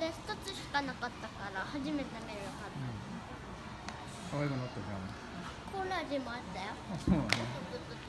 れ一つしかなかったから初めて見るはず。うん。可愛くなったじゃん。コーラ味もあったよ。あそうなの？ち